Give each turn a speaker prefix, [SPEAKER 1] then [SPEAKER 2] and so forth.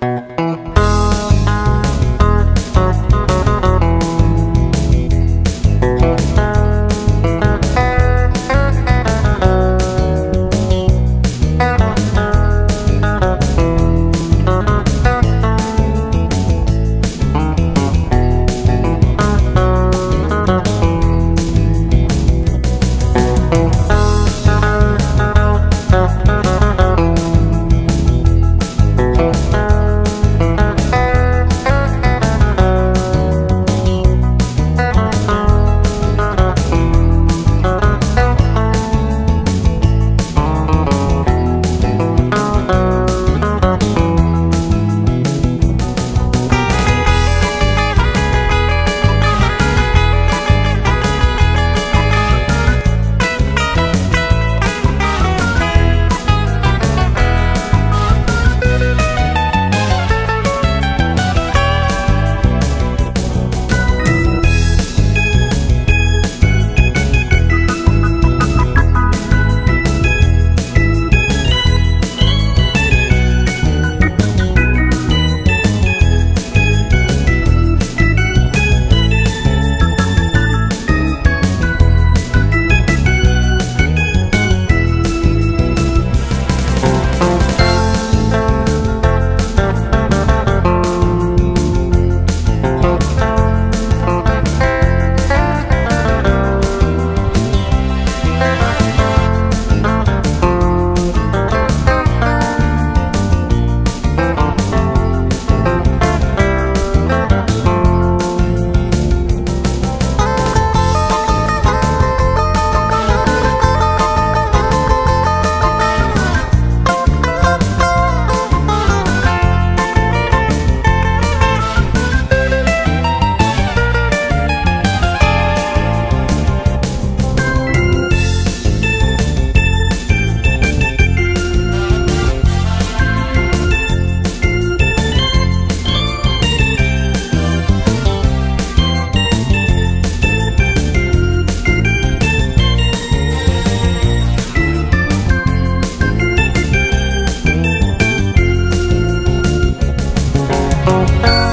[SPEAKER 1] Bye. Música